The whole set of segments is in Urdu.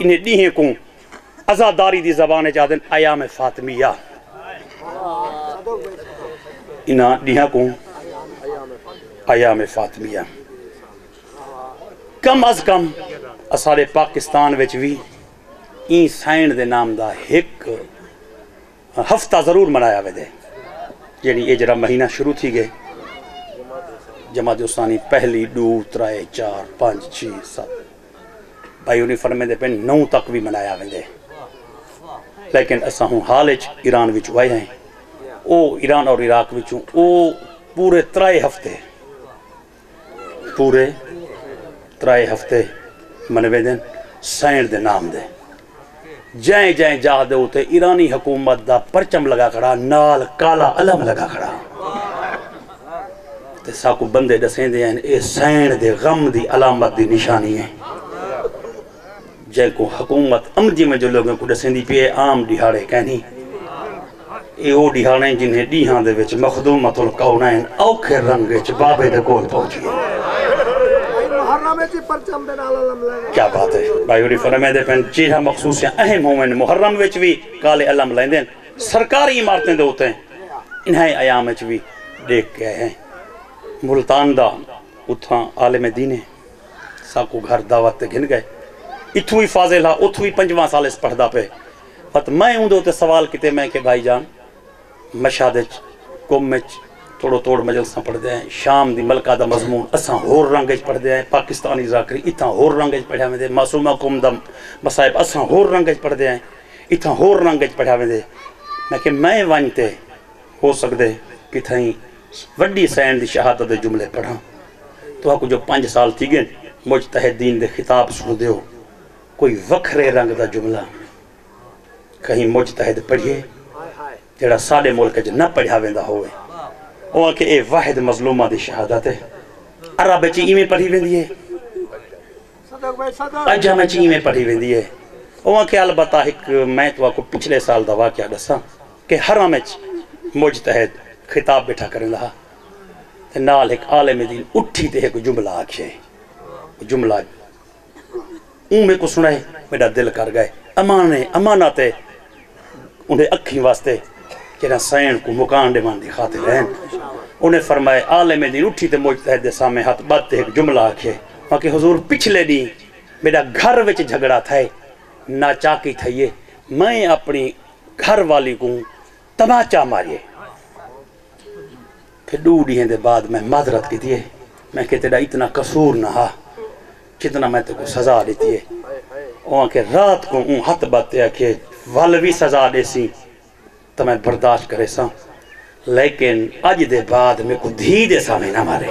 انہیں دیہیں کو ازاداری دی زبان چاہدن ایام فاطمیہ۔ انہاں دیہاں کو ایام فاطمیہ۔ کم از کم اسارے پاکستان وچ بھی این سائن دے نام دا ایک ہفتہ ضرور منایا وے دے۔ یعنی یہ جرا مہینہ شروع تھی گئے۔ جماعت اسانی پہلی دو ترائے چار، پانچ، چھ، سات۔ بھائی انہیں فرمے دے پہن، نو تک بھی منایا وے دے لیکن اسا ہوں حال اچ ایران وچ وائے ہیں۔ او ایران اور عراق وچوں، او پورے ترائے ہفتے، پورے ترائے ہفتے منوے دن سائن دے نام دے۔ جائیں جائیں جا دے ہوتے ایرانی حکومت دا پرچم لگا کھڑا، نال کالا علم لگا کھڑا۔ تے ساکو بندے دسیں دے ہیں، اے سین دے غم دی علامت دی نشانی ہے۔ جائیں کو حکومت امجی میں جو لوگوں کو دسیں دی پیے عام دیہاڑے کہنی اے او دیہاڑے جنہیں دیہاں دے وچ مخدومت القونین اوکھے رنگ وچ بابے دے کول پہنچی محرم کیا بات ہے؟ بھائی اوری فرمے دے پہن چیزہ مخصوص ہیں اہم ہوئے محرم وچ بھی کالے علم لائن دیں سرکاری عمارتیں دے ہوتے ہیں۔ انہیں ایام وچ بھی دیکھ کے ہیں۔ ملتان اتھو ہی فاضل ہا اتھو ہی پنجواں سال اس پڑھدا پہ فت میں ہوں دو تے سوال کتے میں کہ بھائی جان مشادچ کمچ توڑو توڑ مجلساں پڑھ دے ہیں، شام دی ملکہ دا مضمون، اساں ہور رنگج پڑھ دے ہیں، پاکستانی ذاکری اتھاں ہور رنگج پڑھا میں دے معصومہ قوم دم مسائب اساں ہور رنگج پڑھ دے ہیں، اتھاں ہور رنگج پڑھا میں دے میں کہ میں وانتے ہو سکدے کہ تھائیں وڈی سین دی شہادت دے جملے پڑھا تو کو جو پانچ سال تھی گئے، مجتہدین دے خطاب سن دیو۔ کوئی وکھرے رنگ دا جملہ کہیں مجتہد پڑھیے، جڑا ساڑے ملک جو نہ پڑھا ویندہ ہوئے وہ کہ اے واحد مظلومہ دی شہادت ہے۔ عرب چی ایمیں پڑھی ویندی ہے۔ صدق بھائی اجا میں چی ایمیں پڑھی ویندی ہے۔ وہ کہ البتہ ایک میں تو آپ کو پچھلے سال دا واقعہ دسا کہ حرم وچ مجتہد خطاب بیٹھا کریں لہا نال ایک عالم دین اٹھی تے ایک جملہ آکھے۔ جملہ اون میں کو سنائے میرا دل کر گئے امانے اماناتے انہیں اکھیں واسطے جنہ سین کو مکان دے مان دی خاطر ہیں انہیں فرمائے عالم دین اٹھی تے مجتہد دے سامنے ہاتھ بات تے ایک جملہ آکھے وہاں کہ حضور پچھلے دی میرا گھر وچ جھگڑا تھائے نا چاکی تھائیے میں اپنی گھر والی کو تماچا ماریے پھر دو ڈیہیں دے بعد میں معذرت کی دیئے میں کہ تیرا اتنا قصور نہ ہا کتنا میں تے کو سزا دیتی ہے۔ وہاں کہ رات کو اون ہاتھ باتے کہ والوی سزا دے سی تو میں برداشت کرے سا لیکن اج دے بعد میں کو دھی دے سامنے نہ مارے۔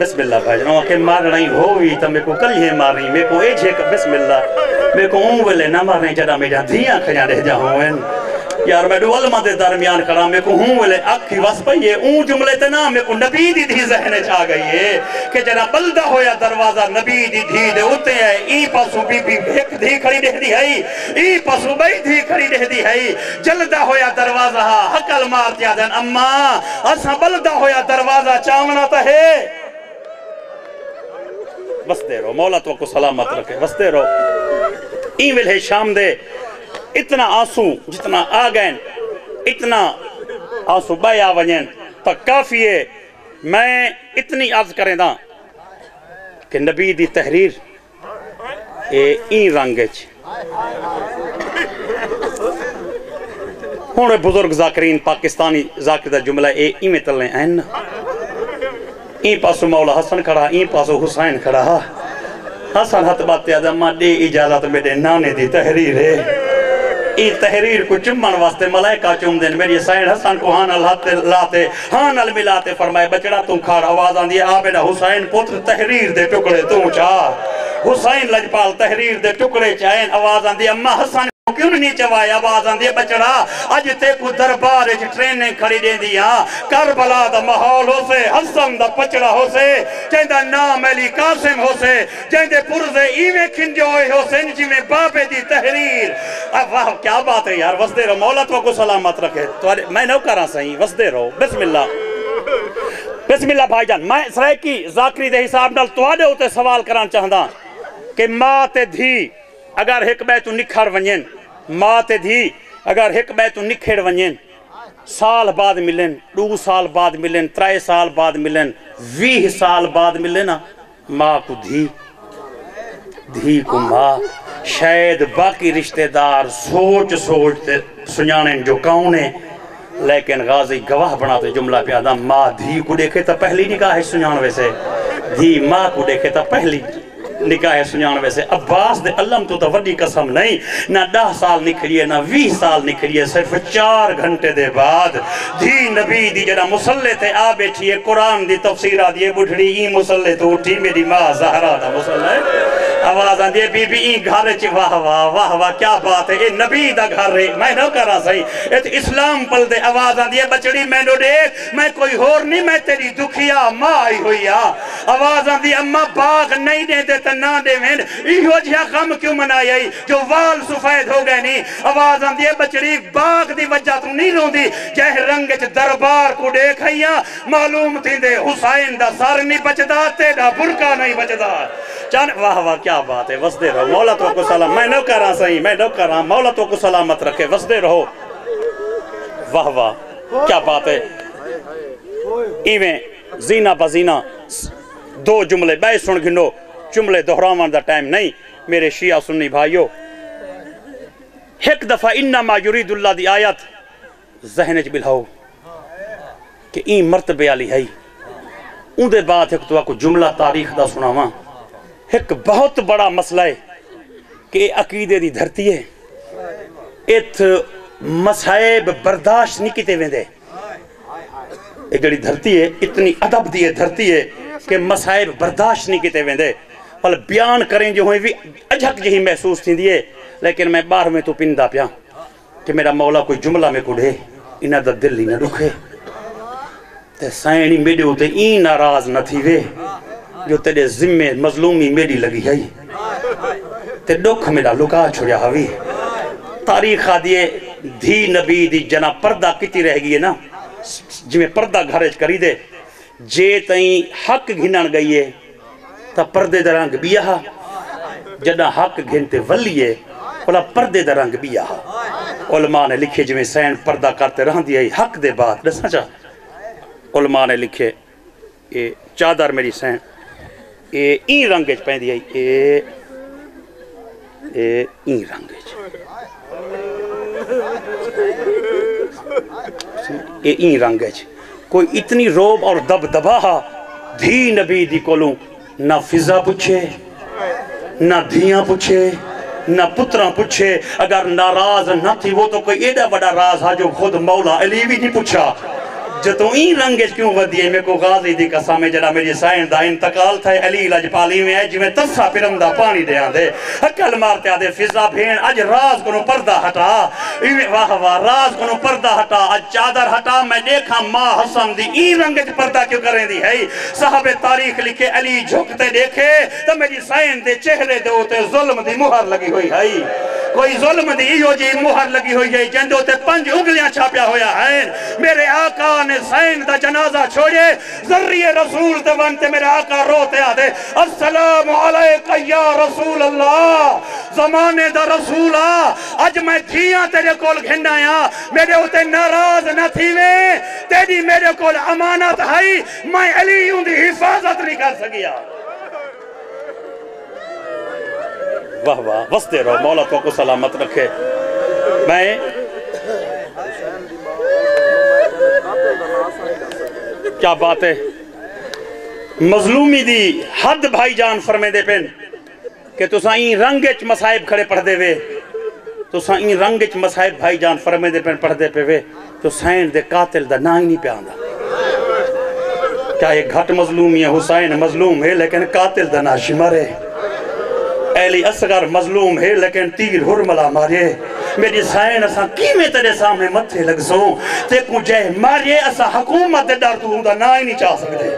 بسم اللہ بھائی جان وہاں کہ مارنا ہی ہوئی تو میں کو کل ہی مارنی میں کو ایجھے کا بسم اللہ میں کو اون ویلے نہ مارنے جڑا میرا دھیاں کھجا رہ جا ہوئے یار میں دو علمہ دے درمیان کھڑا، میں کو ہوں، ویلے اکھی وس پئیے اون جملے تے نا میں کو نبی دی دھی ذہن چا گئی ہے کہ جنا بلدہ ہویا دروازہ نبی دی دھی دے ہوتے ہیں ای پاسو بی بی ایک دھی کھڑی دے دی ہے، ای پاسو بئی دھی کھڑی دے دی ہے جلدہ ہویا دروازہ حقل مار دیا اما اسا بلدہ ہویا دروازہ چامنا تا ہے۔ بستے رہو، مولا تو کو سلامت رکھے بستے رہو۔ این ویل ہے شام دے اتنا آنسو جتنا آ گئے اتنا آنسو بے آ ونجن تو کافی ہے۔ میں اتنی عرض کریں دا کہ نبی دی تحریر اے این رنگ رنگج جی۔ ہونے بزرگ ذاکرین پاکستانی ذاکر دا جملہ اے این میں تلنے ہیں نا این پاسو مولا حسن کھڑا این پاسو حسین کھڑا۔ حسن ہاتھ باتے آدم ماں دے اجازت میرے نانے دی تحریر ہے۔ ای تحریر کو چمن واسطے ملائکہ چم دین میری سائن حسن کو ہاں اللہ لاتے ہاں الملاتے فرمائے، بچڑا تم کھار آواز آن دیئے آ حسین پتر تحریر دے ٹکڑے تم چاہ حسین لجپال تحریر دے ٹکڑے چاہین آواز آن دیئے اما حسن کیوں نہیں چوائے آواز آن دیئے بچڑا اج تے کو دربار اچھ ٹرینیں کھڑی دے دیا کربلا دا محول ہو سے حسن دا پچڑا ہو سے جہن نام علی قاسم ہو سے جہن دے پرزے ایویں کھنجوئے ہو سے جی میں بابے دی تحریر واہ کیا بات ہے یار وسدے رہو مولا تو کو سلامت رکھے تو میں نو کراں سہی وسدے رہو بسم اللہ بسم اللہ بھائی جان میں سریکی ذاکری دے حساب نال تواڈے ہوتے سوال کران چاہدا کہ ماں تے دھی اگر ایک بے تو نکھڑ ونجن ماں تے دھی اگر ایک بے تو نکھڑ ونجن۔ سال بعد ملن، دو سال بعد ملن، ترے سال بعد ملن، ویہ سال بعد ملن۔ ماں کو دھی۔ دھی کو ماں۔ شاید باقی رشتہ دار سوچ سوچتے سنجانن جو کауنے لیکن غازی گواہ بناتے جملہ پیادا ماں دھی کو دیکھے تا پہلی نکاح ہے سنجان دھی ماں کو دیکھے تا پہلی۔ نکاح ہے سنجان ویسے، عباس دے علم تو تا وڈی قسم نہیں، نہ دہ سال نکھلیے نہ وی سال نکھلیے صرف چار گھنٹے دے بعد دھی نبی دی جنا مسلح تے آ بیٹھیے قرآن دی تفسیرہ دیے بڑھڑی ای مسلح تو اٹھی، میری ماں زہرہ دا مسلح آواز آن دیے بی بی، ای گھر چی واہ واہ واہ واہ، کیا بات ہے، اے نبی دا گھر رہی میں نہ کرا سہی اے تو اسلام پل دے آواز آن دیے بچڑی میں نو دیکھ میں کوئی ہور نہیں، میں تیری دکھیا، ماں آئی ہوئی آ۔ آواز آن دیے اممہ باغ نہیں دے دے نہ دے وین، ایہو جہاں غم کیوں منائی آئی؟ جو وال سفید ہو گئے نہیں آواز آن دیے بچڑی باغ دی وجہ تو نہیں رون دی جہ رنگ چ دربار کو دیکھ ہیا معلوم تھی دے حسین دا سر نہیں بچدا تیڑا برکا نہیں بچدا۔ چان واہ واہ، کیا بات ہے، وسدے رہو، مولا تو کو سلام۔ میں نو کر رہا صحیح میں نو کر رہا مولا تو کو سلامت رکھے، وسدے رہو۔ واہ واہ، کیا بات ہے۔ ایویں زینہ بزینہ دو جملے، بے سن گھنو جملے دہراوان دا ٹائم نہیں، میرے شیعہ سنی بھائیو، ایک دفعہ انما یرید اللہ دی آیت ذہنچ بلہو کہ این مرتبے علی ہے۔ اون دے بعد ایک تو کو جملہ تاریخ دا سناواں۔ ایک بہت بڑا مسئلہ ہے کہ عقیدے دی دھرتی ہے۔ ایت مسائب برداشت نہیں کیتے ویندے۔ ایک جڑی دھرتی ہے، اتنی عدب دی ہے دھرتی ہے کہ مسائب برداشت نہیں کیتے ویندے۔ پل بیان کریں جو ہوئے بھی اجھک جہی محسوس تھی دیئے لیکن میں باہر میں تو پندہ پیا کہ میرا مولا کوئی جملہ میں کڑے انہ دا دل ہی نہ رکھے تے سائنی میڈے ہوتے این ناراض نہ تھی وے جو تیرے ذمے مظلومی میری لگی ہے تے دکھ میرا لکا چھوڑیا ہوئی تاریخ آدھیے دھی نبی دی جنا پردہ کتی رہ گئی ہے نا جی میں پردہ گھرج کری دے جے تائیں حق گھنن گئی ہے تا پردے دا رنگ بھی آہا۔ حق گھنتے ولی ہے بلا پردے دا رنگ بھی علماء نے لکھے جو میں سین پردہ کرتے رہن دیا حق دے بات۔ دسنا چاہ علماء نے لکھے، اے چادر میری سین، اے این رنگج پہن دیا اے اے این رنگج اے این رنگج کوئی اتنی روب اور دب دباہا دھی نبی دی کولوں نہ فضا پوچھے نہ دھیاں پوچھے نہ پتران پوچھے اگر ناراض نہ تھی وہ تو کوئی ایڈا بڑا راز ہے جو خود مولا علی بھی نہیں پوچھا جو تو این رنگج کیوں ودیے؟ میں کو غازی دی قسم جڑا میری سائن دا انتقال تھا، علی لجپالی میں ہے جو میں تسا پرندہ پانی دے آن دے حکل مارتے آدھے فضا بھین، اج راز کنو پردہ ہٹا۔ واہ واہ، راز کنو پردہ ہٹا۔ اج چادر ہٹا، میں دیکھا ماں حسن دی۔ این رنگج پردہ کیوں کریں دی؟ ہے صاحب تاریخ لکھے، علی جھکتے دیکھے تو میری سائن دے چہرے دے ہوتے ظلم دی مہر لگی ہوئی ہے کوئی ظلم دی ایو جی مہر لگی ہوئی ہے جندو تے پنج انگلیاں چھاپیا ہویا ہے میرے آقا نے سین دا جنازہ چھوڑے ذریع رسول تے ونتے میرے آقا روتے آدھے۔ السلام علیکہ یا رسول اللہ، زمانے دا رسولا اج میں تھیاں تیرے کول گھنڈایا میرے ہوتے ناراض نہ تھی میں تیری میرے کول امانت ہے، میں علی ہوں دی حفاظت نہیں کر سکیا۔ واہ واہ، وستے رہو، مولا تو کو سلامت رکھے۔ میں کیا بات ہے؟ مظلومی دی حد بھائی جان فرمے دے پین کہ تو سائیں رنگچ مسائب کھڑے پڑھ دے وے تو سائیں رنگچ مسائب بھائی جان فرمے دے پین پڑھ دے پہ وے۔ تو سائن دے قاتل دا نا ہی نہیں پہ آندا۔ کیا یہ گھٹ مظلومی ہے؟ حسین مظلوم ہے، لیکن قاتل دا نا شمر ہے۔ اہلی اصغر مظلوم ہے، لیکن تیر حرملہ مارے۔ میری سائن اسا کیمیں تیرے سامنے متھے لگ سو تے کو جائے مارے اسا حکومت دے ڈر تو ہوں دا نا ہی نہیں چاہ سکتے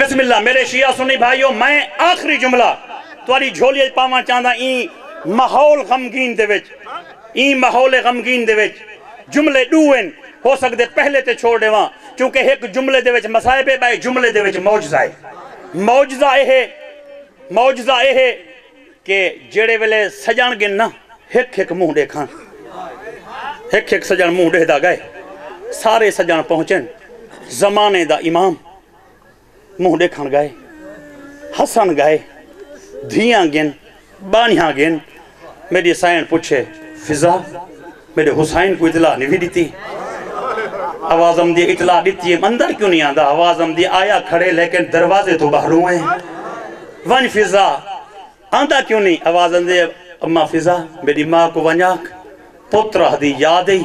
بسم اللہ، میرے شیعہ سنی بھائیو، میں آخری جملہ تواری جھولی پاواں چاہتا این ماحول غمگین دے وچ این ماحول غمگین دے وچ۔ جملے ڈوئن ہو سکتے پہلے تے چھوڑ دے وہاں چونکہ ایک جملے دے وچ مسائبے بائے جملے دے وچ موجزہ ہے۔ موجزہ اے ہے موجزہ اے ہے کہ جڑے ویلے سجان گن نا ایک ایک منہ دیکھاں ایک ایک سجان منہ دے دا گئے۔ سارے سجان پہنچن۔ زمانے دا امام منہ دیکھان گئے۔ حسن گئے۔ دھیاں گن، بانیاں گن۔ میری سائن پوچھے، فضا، میرے حسین کو اطلاع نہیں بھی دیتی آواز ہم دی اطلاع دیتی ہے۔ اندر کیوں نہیں آندا؟ آواز ہم دی آیا کھڑے، لیکن دروازے تو باہروں ہیں۔ ون فضا۔ آندا کیوں نہیں؟ آواز ہم دی اما فضا، میری ماں کو ونیاک پترہ دی یادی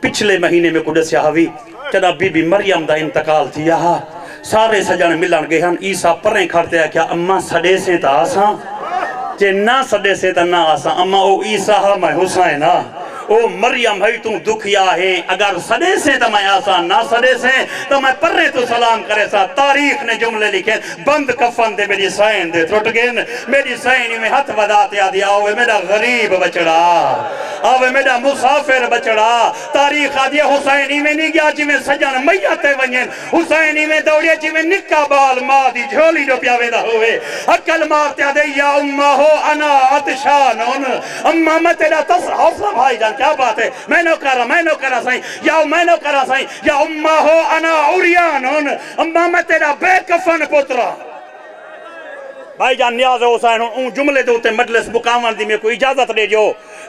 پچھلے مہینے میں کڈس ہوئی چنا بی بی مریم دا انتقال تھی یہاں سارے سجن ملن گئے ہن۔ عیسیٰ پریں کھڑتے ہیں کیا، اما سڑے سے تا آساں۔ چے نہ سڑے سے تا نہ آساں، اما او عیسیٰ ہاں میں حسین ہاں۔ او مریم ہے تو دکھیا ہے اگر سڑے سے تا میں آسان نہ سڑے سے تو میں پرے تو سلام کرے سا۔ تاریخ نے جملے لکھے، بند کفن دے، میری سائن دے ترٹ گئن۔ میری سائنی میں ہتھ بداتے آدھی آوے میرا غریب بچڑا۔ آوے میرا مسافر بچڑا۔ تاریخ آدھی حسینی میں نہیں گیا جی میں سجن میتے ونین حسینی میں دوڑیا جی میں نکا بال ماں دی جھولی جو پیاوے دا ہوئے۔ اکل مارتے آدھے یا امہ ہو، انا اتشانون امہ میں تیرا تصر حوصلہ بھائی جان۔ کیا بات ہے؟ میں نو کر رہا میں نو کر رہا سائیں یا میں نو کر رہا سائیں یا امہ ہو، انا اوریانون امہ میں تیرا بے کفن پترا۔ بھائی جان، نیاز حسین اون جملے دے ہوتے مجلس مقامن دی میں کوئی اجازت دے جو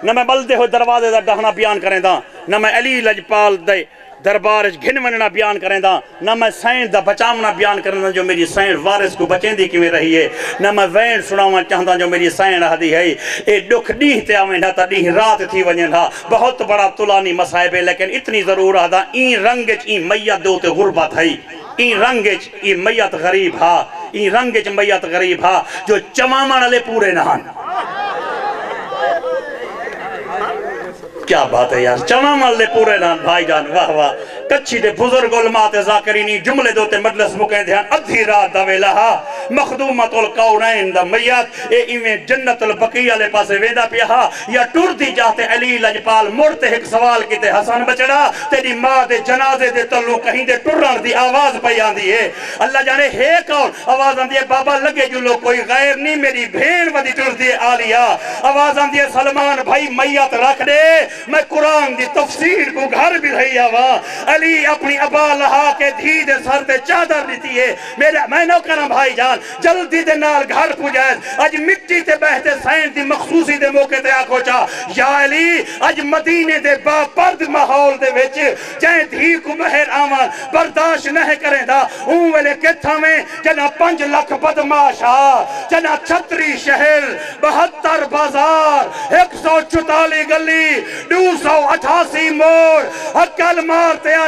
نہ میں بلدے ہو دروازے دا ڈہنا بیان کریں دا، نہ میں علی لجپال دے دربار گھن وننا بیان کریں دا نہ میں سائن دا بچامنا بیان کریں دا جو میری سائن وارث کو بچیں دی کی رہی ہے، نہ میں وین سناواں چاہتا جو میری سائن رہ دی ہے۔ اے دکھ دیہ تے آویں نہ تا دیہ رات تھی ونین دا بہت بڑا طولانی مسائب ہے، لیکن اتنی ضرور آدھا، این رنگچ این میت دو تے غربت ہے۔ این رنگچ این میت غریب ہا۔ این رنگچ میت غریب ہا جو چمامان علی پورے نہان کیا بات ہے یار چما ملے پورے کچھی دے بزرگ علماء تے ذاکرینی جملے دوتے مجلس مکین دھیان ادھی رات دا ویلہا مخدومت القونین دا میت، اے ایویں جنت البقیہ لے پاسے ویدہ پیہا یا ٹور دی جاتے علی لجپال مرتے ایک سوال کی تے حسن بچڑا، تیری ماں دے جنازے دے تلو کہیں دے ٹرن دی آواز پہ آندی ہے۔ اللہ جانے، ہے کون؟ آواز آندی ہے، بابا لگے جو لوگ، کوئی غیر نہیں، میری بھین ودی ٹر دی آلیا آواز آندی ہے، سلمان بھائی میت رکھ دے، میں قرآن دی تفسیر کو گھر بھی رہی آوا علی اپنی ابا لہا کے دھی دے سر دے چادر لیتی ہے۔ میرا میں نو کرم بھائی جان، جلدی دے نال گھر پوجائے اج مٹی تے بہتے سائن دی مخصوصی دے موقع تے آکھو چا۔ یا علی، اج مدینے دے با پرد ماحول دے وچ جائیں دھی کو مہر آمان برداشت نہیں کریں دا۔ اون ویلے کتھا میں جنا پنج لکھ بدماش آ جنا چھتری شہر، بہتر بازار، ایک سو چتالی گلی، دو سو اٹھاسی موڑ، اکل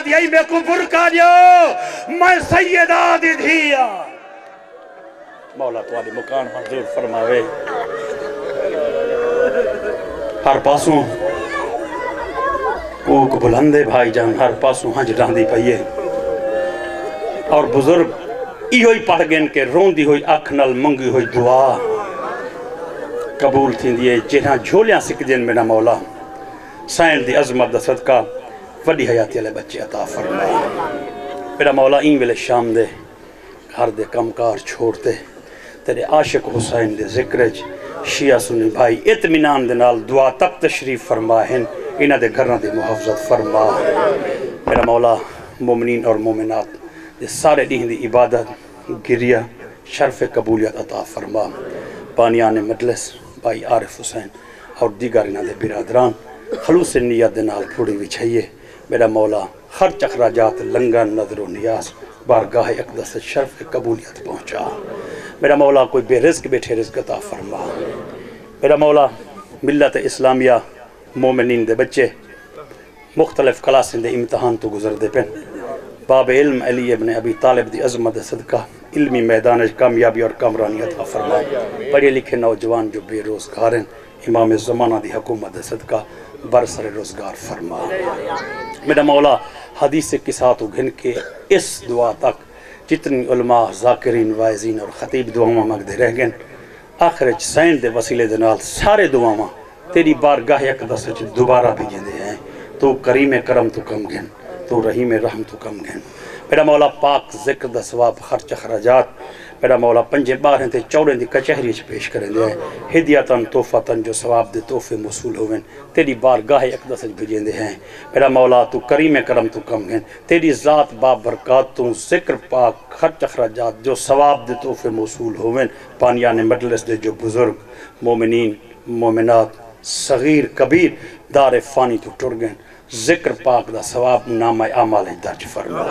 مارتے آدھی میں کو برکا دیو میں سیدہ دی دھیا مولا تو آدھی مکان ہاں منظور فرماوے۔ ہر پاسوں کوک بلندے بھائی جان، ہر پاسوں ہنج ڈاندی پئیے اور بزرگ ای ہوئی پڑھ گئن کے رون دی ہوئی اکھ نل منگی ہوئی دعا۔ قبول تھی دیئے جنہاں جھولیاں سکھ دین میرا مولا سائن دی عظمت دا صدقہ۔ وڈی حیاتی علیہ بچے عطا فرما میرا مولا این ویلے شام دے گھر دے کمکار چھوڑتے تیرے عاشق حسین دے ذکرج شیعہ سنی بھائی اتمنان دے نال دعا تک تشریف فرما ہن انہ دے گھرنا دے محافظت فرما۔ میرا مولا مومنین اور مومنات دے سارے دین دی عبادت، گریہ، شرف قبولیت عطا فرما۔ پانیان مجلس بھائی عارف حسین اور دیگر انہ دے برادران خلوص نیت دے نال پھوڑی وچھائیے۔ میرا مولا خرچ اخراجات لنگن نظر و نیاز، بارگاہ اقدس شرف قبولیت پہنچا۔ میرا مولا، کوئی بے رزق بیٹھے رزق عطا فرما۔ میرا مولا، ملت اسلامیہ، مومنین دے بچے، مختلف کلاسیں دے امتحان تو گزر دے پن باب علم علی ابن ابی طالب دی عظمت صدقہ، علمی میدان کامیابی اور کامرانی عطا فرما۔ پڑھے لکھے نوجوان جو بے روزگار ہیں امام زمانہ دی حکومت صدقہ برسر روزگار فرما میرا مولا، حدیث کے ساتھ گھن کے اس دعا تک جتنی علماء، ذاکرین وائزین اور خطیب دعاواں مگدے رہ گئن آخر سین دے وسیلے دے نال سارے دعاواں تیری بارگاہ اقدس دوبارہ بھی جندے ہیں۔ تو کریم کرم تو کم گن تو رحیم رحم تو کم گھن۔ میرا مولا، پاک ذکر دا ثواب، خرچ اخراجات میرا مولا پنجے بارہیں تے چوڑیں دی کچہری چ پیش کریں دے۔ ہیں ہدیتاً توفاتاً جو ثواب دے توفے موصول ہوئیں تیری بارگاہ اقدس بھجیں دے ہیں۔ میرا مولا، تو کریم کرم تو کم گھن تیری ذات با برکات تو ذکر پاک، خرچ اخراجات جو ثواب دے توفے موصول ہوئیں پانیان مجلس دے جو بزرگ، مومنین، مومنات، صغیر، کبیر، دار فانی تو ٹر گئے۔ ذکر پاک دا ثواب نامہ اعمال درج فرما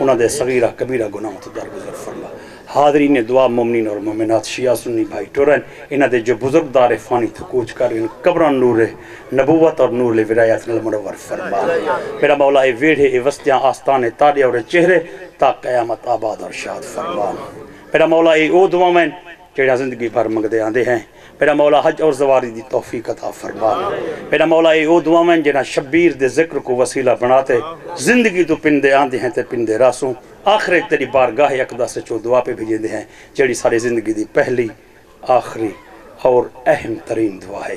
انہاں دے صغیرہ، کبیرہ گناہ تو درگزر فرما حاضرین دعا مومنین اور مومنات شیعہ سنی بھائی ٹورن، انہاں دے جو بزرگ دار فانی تو کر ان قبران نور نبوت اور نور ولایت المنور فرما۔ میرا مولا، اے ویڑھے، اے وستیاں آستانے تارے اور چہرے تا قیامت آباد اور شاد فرما۔ میرا مولا، اے او دعا میں جڑا زندگی بھر منگدے آندے ہیں، میرا مولا، حج اور زواری دی توفیق عطا فرما۔ میرا مولا، اے او دعا میں جنا شبیر دے ذکر کو وسیلہ بناتے زندگی تو پندے آندے ہیں تے پندے راسوں آخر تیری بارگاہ اقدا سے چو دعا پہ بھیجے دے ہیں جڑی ساری زندگی دی پہلی، آخری اور اہم ترین دعا ہے۔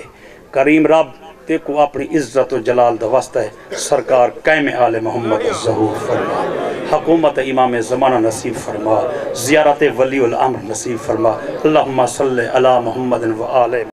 کریم رب تے کو اپنی عزت و جلال دا واسطہ ہے، سرکار قائم آل محمد ظہور فرما۔ حکومت امام زمانہ نصیب فرما۔ زیارت ولی الامر نصیب فرما۔ اللہم صلی علی محمد و آل